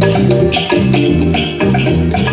Thank you.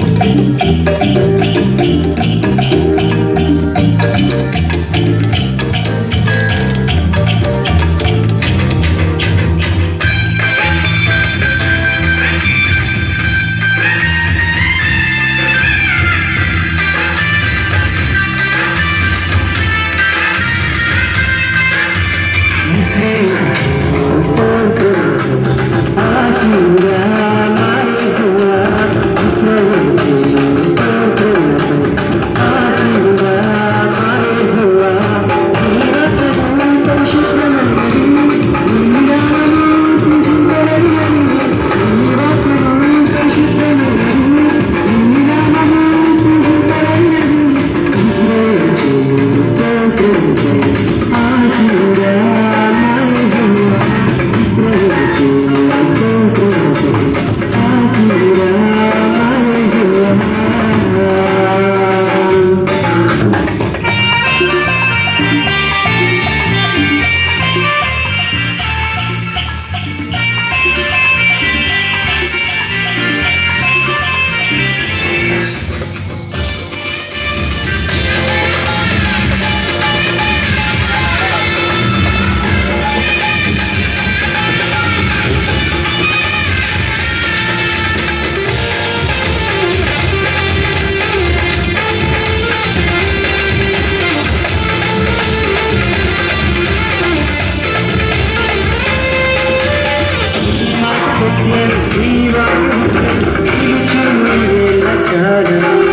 Hallelujah.